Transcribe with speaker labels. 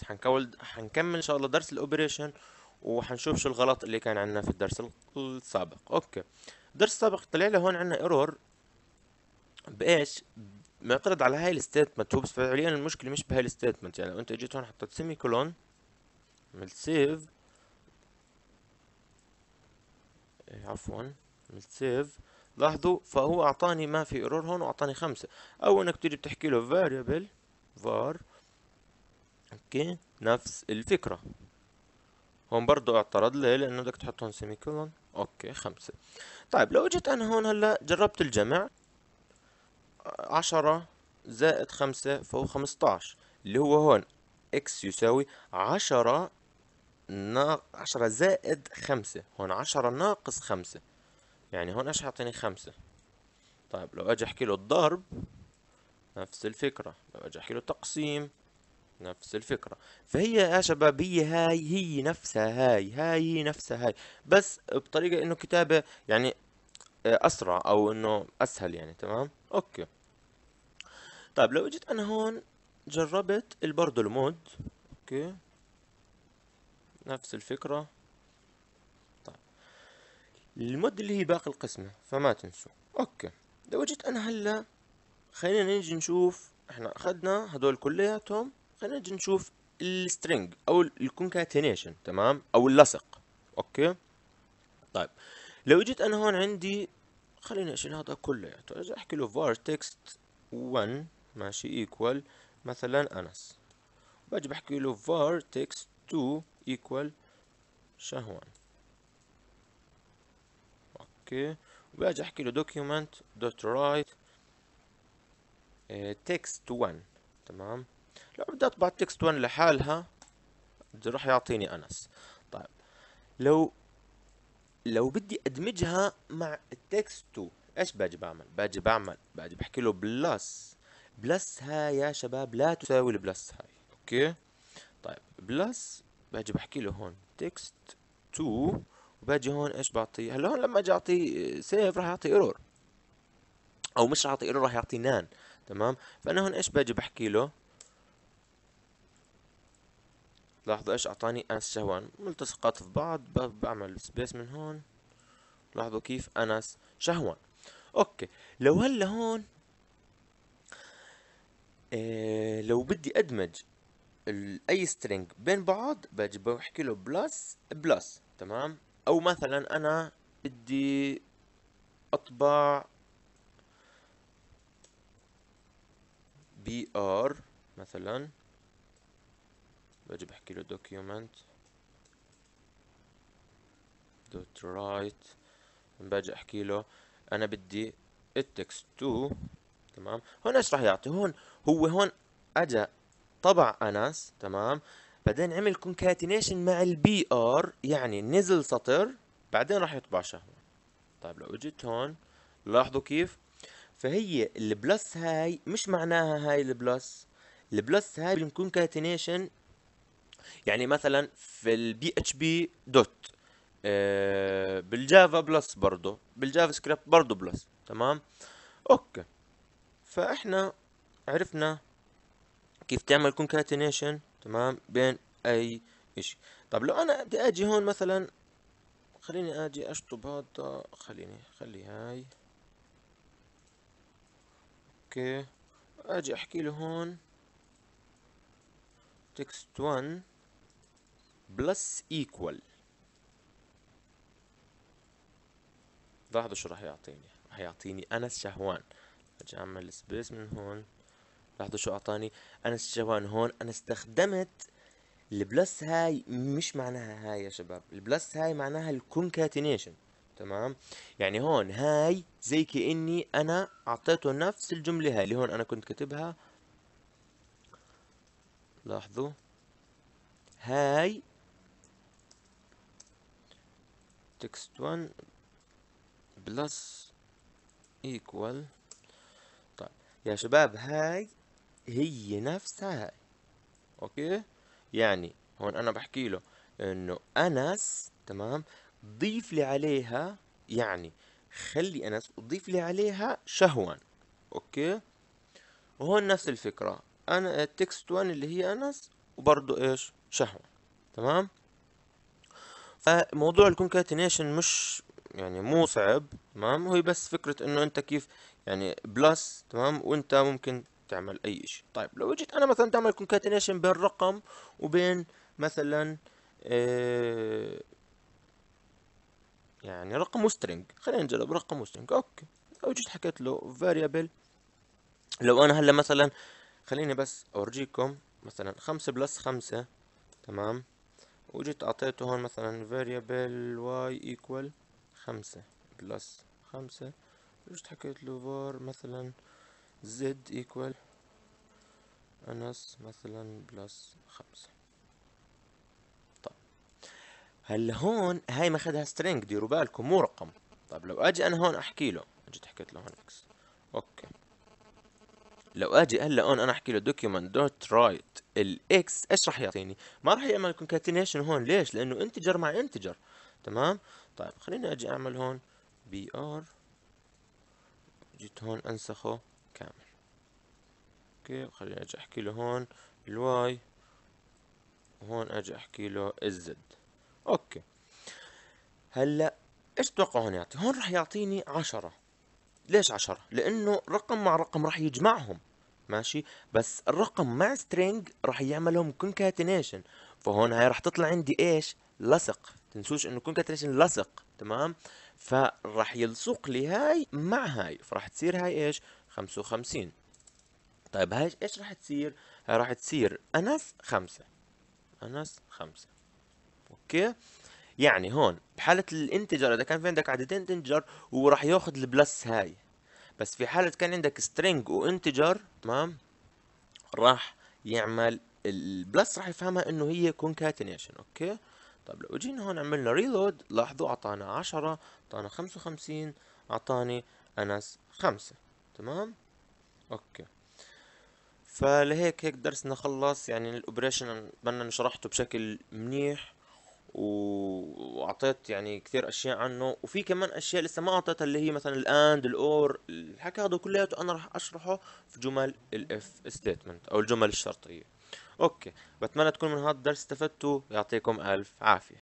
Speaker 1: بس حنكول حنكمل إن شاء الله درس ال operation وحنشوف شو الغلط اللي كان عندنا في الدرس السابق. okay. الدرس السابق طلع لي هون عندنا error بإيش؟ معترض على هاي ال statement هو بس فعليا المشكلة مش بهاي ال statement يعني لو أنت جيت هون حطيت semicolon عملت save عفوا. عملت save لاحظوا فهو أعطاني ما في error هون وأعطاني خمسة. أو إنك تيجي بتحكي له variable var okay نفس الفكرة. هون برضو اعترض ليه؟ لأنه بدك تحط هون semicolon okay خمسة. طيب لو اجيت أنا هون هلأ جربت الجمع. عشرة زائد خمسة فهو خمسطعش اللي هو هون x يساوي عشرة نا... عشرة زائد خمسة. هون عشرة ناقص خمسة. يعني هون إيش حاطيني خمسة؟ طيب لو أجي أحكي له الضرب نفس الفكرة. لو أجي أحكي له تقسيم نفس الفكرة. فهي يا شباب هي هاي هي نفسها هاي هاي هي نفسها هاي. بس بطريقة إنه كتابة يعني آه، أسرع أو إنه أسهل يعني تمام؟ okay. طيب لو اجيت أنا هون جربت برضو ال mod. okay. نفس الفكرة. طيب. ال mod اللي هي باقي القسمة فما تنسوا. okay. لو جيت أنا هلأ خلينا نيجي نشوف إحنا أخذنا هدول كلياتهم. خلينا نيجي نشوف ال string أو ال concatenation تمام؟ أو اللصق. okay؟ طيب. لو جيت أنا هون عندي خليني أشيل هذا كلياته أجي أحكي له var text 1 ماشي equal مثلا أنس. باجي بحكي له var text 2 equal شهوان. okay. وباجي أحكي له document write text 1 تمام؟ لو بدي أطبع text 1 لحالها. راح يعطيني أنس. طيب. لو لو بدي أدمجها مع ال text 2 إيش باجي بعمل؟ باجي بعمل باجي بحكي له plus. plus هاي يا شباب لا تساوي ال plus هاي. okay؟ طيب. plus باجي بحكي له هون text 2 وباجي هون إيش بعطيه هلا هون لما أجي أعطي save راح يعطي error أو مش راح يعطي error راح يعطي NaN تمام؟ فأنا هون إيش باجي بحكي له؟ لاحظوا إيش أعطاني أنس شهوان؟ ملتصقات في بعض بعمل space من هون. لاحظوا كيف؟ أنس شهوان. okay. لو هلا هون إيه لو بدي أدمج أي string بين بعض باجي بحكي له plus plus تمام؟ أو مثلا أنا بدي أطبع br مثلا. باجي بحكي له document. dot write باجي أحكي له أنا بدي ال text 2 تمام؟ هون إيش راح يعطي؟ هون هو هون اجى طبع انس تمام؟ بعدين عمل concatenation مع ال br يعني نزل سطر. بعدين راح يطبع شهوان. طيب لو اجيت هون لاحظوا كيف؟ فهي ال plus هاي مش معناها هاي ال plus. ال plus هاي بال concatenation يعني مثلا في ال PHP dot بال Java plus برضه بال JavaScript برضه plus تمام؟ okay. فإحنا عرفنا كيف تعمل concatenation تمام؟ بين أي إشي. طب لو أنا بدي آجي هون مثلا خليني آجي أشطب هذا خليني خلي هاي. okay. آجي أحكي له هون. text 1 plus equal لاحظوا شو راح يعطيني. راح يعطيني أنس شهوان. أجي أعمل space من هون. لاحظوا شو أعطاني أنس شهوان هون. أنا استخدمت ال plus هاي مش معناها هاي يا شباب. ال plus هاي معناها ال concatenation تمام؟ يعني هون هاي زي كأني أنا أعطيته نفس الجملة هاي اللي هون أنا كنت كاتبها. لاحظوا؟ هاي text 1 plus equal طيب. يا شباب هاي هي نفسها. هاي okay؟ يعني هون أنا بحكي له إنه أنس تمام؟ ضيف لي عليها يعني خلي أنس وضيف لي عليها شهوان okay؟ وهون نفس الفكرة. أنا text 1 اللي هي أنس وبرضه إيش؟ شهوان. تمام؟ فموضوع ال concatenation مش يعني مو صعب تمام؟ هو بس فكرة إنه أنت كيف يعني plus تمام؟ وأنت ممكن تعمل أي شيء طيب لو جيت أنا مثلا تعمل concatenation بين رقم وبين مثلا آه يعني رقم و string خلينا نجرب رقم و string okay. لو جيت حكيت له variable لو أنا هلأ مثلا خليني بس أورجيكم مثلا خمسة plus خمسة تمام؟ وجيت أعطيته هون مثلا variable y equal خمسة plus خمسة. وجيت حكيت له var مثلا z equal أنس مثلا plus خمسة. طيب. هلا هون هاي ماخدها string ديروا بالكم مو رقم. طيب لو أجي أنا هون أحكي له. جيت حكيت له هون x okay. لو أجي هلا هون أنا أحكي له document dot write ال x إيش راح يعطيني؟ ما راح يعمل concatenation هون ليش؟ لأنه integer مع integer تمام؟ طيب خليني أجي أعمل هون br جيت هون أنسخه كامل. okay خليني أجي أحكي له هون ال y وهون أجي أحكي له ال z okay. هلا إيش تتوقع هون يعطي؟ هون راح يعطيني عشرة. ليش عشرة؟ لأنه رقم مع رقم راح يجمعهم ماشي؟ بس الرقم مع string راح يعملهم concatenation فهون هاي راح تطلع عندي إيش؟ لصق. تنسوش إنه concatenation لصق تمام؟ فراح يلصق لي هاي مع هاي. فراح تصير هاي إيش؟ خمسة وخمسين. طيب هاي إيش راح تصير؟ هاي راح تصير أنس خمسة. أنس خمسة. okay؟ يعني هون بحالة ال integer إذا كان في عندك عددين integer هو راح ياخذ ال plus هاي. بس في حالة كان عندك string و integer تمام؟ راح يعمل ال plus راح يفهمها إنه هي concatenation okay؟ طيب لو جينا هون عملنا reload لاحظوا أعطانا عشرة أعطانا خمسة وخمسين أعطاني أنس خمسة تمام؟ okay. فلهيك هيك درسنا خلص يعني ال operation بنا شرحته بشكل منيح. وأعطيت يعني كثير أشياء عنه. وفي كمان أشياء لسه ما أعطيتها اللي هي مثلا ال and ال or الحكي هذا كلياته أنا راح أشرحه في جمل ال if statement أو الجمل الشرطية. أوكي بتمنى تكون من هذا الدرس استفدتوا. يعطيكم ألف عافية.